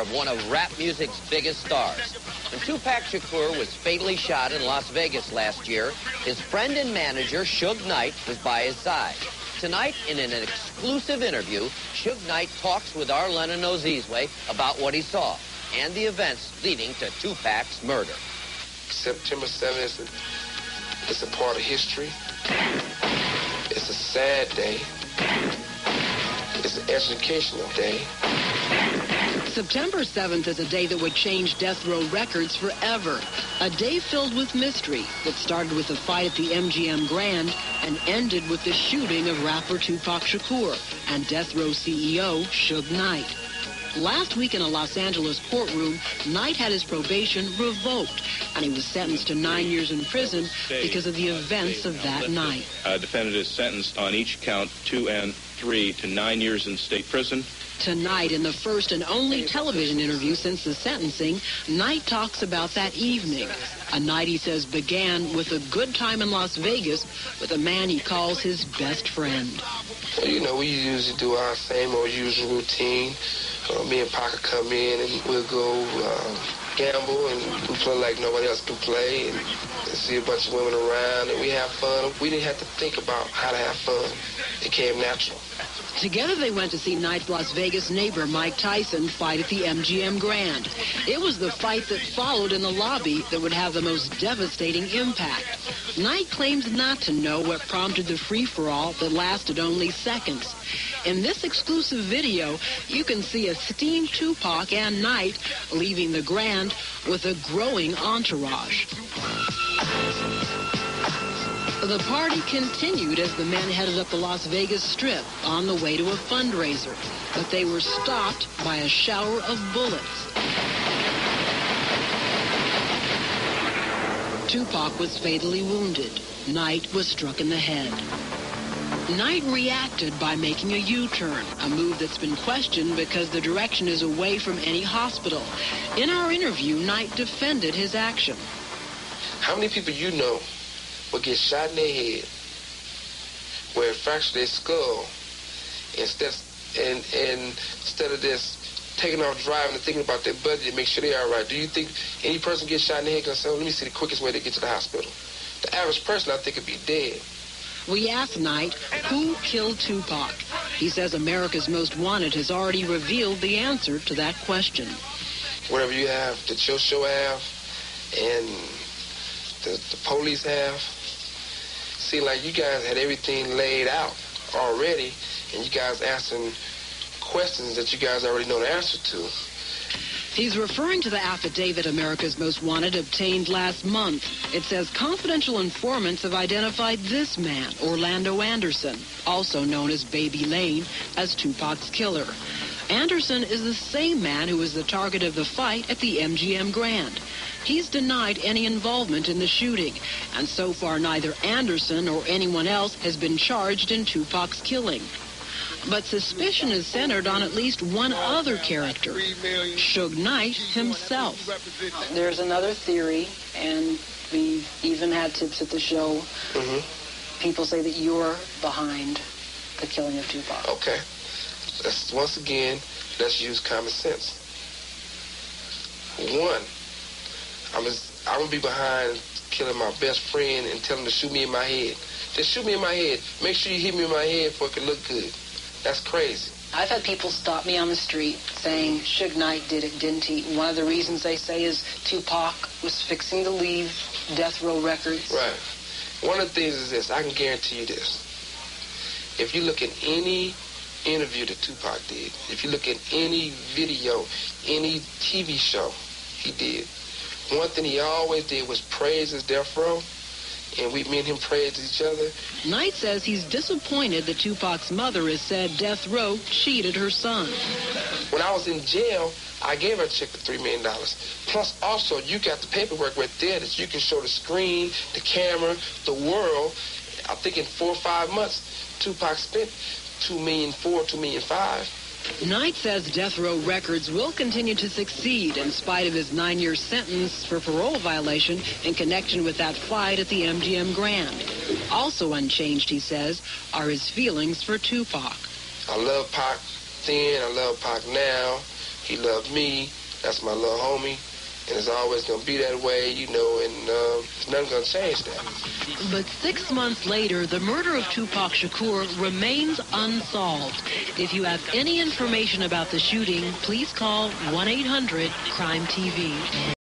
of one of rap music's biggest stars. When Tupac Shakur was fatally shot in Las Vegas last year, his friend and manager, Suge Knight, was by his side. Tonight, in an exclusive interview, Suge Knight talks with our Lennon Ozizwe about what he saw and the events leading to Tupac's murder. September 7th is a, is a part of history. It's a sad day. It's an educational day. September 7th is a day that would change Death Row Records forever. A day filled with mystery that started with a fight at the MGM Grand and ended with the shooting of rapper Tupac Shakur and Death Row CEO Suge Knight. Last week in a Los Angeles courtroom, Knight had his probation revoked, and he was sentenced to nine years in prison because of the events of that night. Uh, defendant is sentenced on each count, two and three, to nine years in state prison. Tonight, in the first and only television interview since the sentencing, Knight talks about that evening. A night he says began with a good time in Las Vegas with a man he calls his best friend. You know, we usually do our same old usual routine. Uh, me and Parker come in and we'll go uh, gamble and we play like nobody else can play and, and see a bunch of women around and we have fun. We didn't have to think about how to have fun. It came natural. Together they went to see Knight's Las Vegas neighbor Mike Tyson fight at the MGM Grand. It was the fight that followed in the lobby that would have the most devastating impact. Knight claims not to know what prompted the free-for-all that lasted only seconds. In this exclusive video, you can see a steamed Tupac and Knight leaving the Grand with a growing entourage. The party continued as the men headed up the Las Vegas Strip on the way to a fundraiser, but they were stopped by a shower of bullets. Tupac was fatally wounded. Knight was struck in the head. Knight reacted by making a U-turn, a move that's been questioned because the direction is away from any hospital. In our interview, Knight defended his action. How many people you know will get shot in their head where it fractured their skull instead and, and instead of just taking off driving and thinking about their budget to make sure they're all right. Do you think any person gets shot in the head can say, oh, uh, let me see the quickest way to get to the hospital? The average person, I think, would be dead. We asked Knight who killed Tupac. He says America's Most Wanted has already revealed the answer to that question. Whatever you have, your show have, and the, the police have, seem like you guys had everything laid out already, and you guys asking questions that you guys already know the answer to. He's referring to the affidavit America's Most Wanted obtained last month. It says confidential informants have identified this man, Orlando Anderson, also known as Baby Lane, as Tupac's killer. Anderson is the same man who was the target of the fight at the MGM Grand. He's denied any involvement in the shooting, and so far neither Anderson or anyone else has been charged in Tupac's killing. But suspicion is centered on at least one other character, Suge Knight himself. There's another theory, and we even had tips at the show. Mm-hmm. People say that you're behind the killing of Tupac. Okay. Let's, once again, let's use common sense. One, I'm I'm gonna be behind killing my best friend and tell him to shoot me in my head. Just shoot me in my head. Make sure you hit me in my head for it can look good. That's crazy. I've had people stop me on the street saying Suge Knight did it, didn't he? One of the reasons they say is Tupac was fixing to leave Death Row Records. Right. One of the things is this. I can guarantee you this. If you look at any interview that Tupac did, if you look at any video, any TV show he did, one thing he always did was praise his death row, and we, me and him praised each other. Knight says he's disappointed that Tupac's mother has said Death Row cheated her son. When I was in jail, I gave her a check for $3 million. Plus, also, you got the paperwork right there that you can show the screen, the camera, the world. I think in four or five months, Tupac spent two million four, two million five. Knight says Death Row Records will continue to succeed in spite of his nine-year sentence for parole violation in connection with that fight at the MGM Grand. Also unchanged, he says, are his feelings for Tupac. I love Pac then, I love Pac now. He loved me. That's my little homie. And it's always going to be that way, you know, and uh, nothing's going to change that. But six months later, the murder of Tupac Shakur remains unsolved. If you have any information about the shooting, please call 1-800-CRIME-TV.